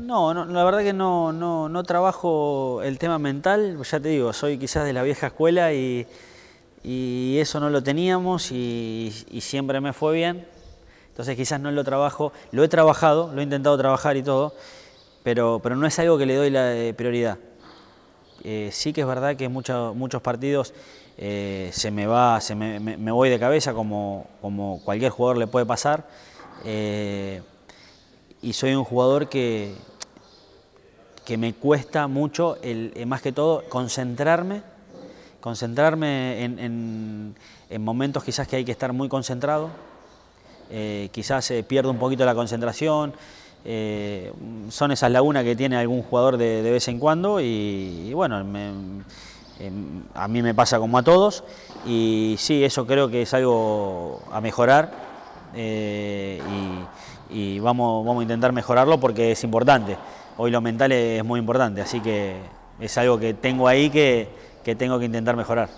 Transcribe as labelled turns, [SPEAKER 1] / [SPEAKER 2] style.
[SPEAKER 1] No, no, la verdad que no, no, trabajo el tema mental, ya te digo, soy quizás de la vieja escuela y, eso no lo teníamos y, siempre me fue bien. Entonces quizás no lo trabajo, lo he trabajado, lo he intentado trabajar y todo, pero, pero no es algo que le doy la eh, prioridad. Eh, sí que es verdad que muchos muchos partidos eh, se me va, se me, me- me voy de cabeza como, como cualquier jugador le puede pasar. y soy un jugador que, que me cuesta mucho, el, eh, más que todo, concentrarme, concentrarme en, en- en momentos quizás que hay que estar muy concentrado, eh, quizás eh, pierdo un poquito la concentración, son esas lagunas que tiene algún jugador de, vez en cuando y, bueno, em, a mí me pasa como a todos. Y sí, eso creo que es algo a mejorar y vamos, vamos a intentar mejorarlo porque es importante. Hoy lo mental es muy importante, así que es algo que tengo ahí que, que tengo que intentar mejorar.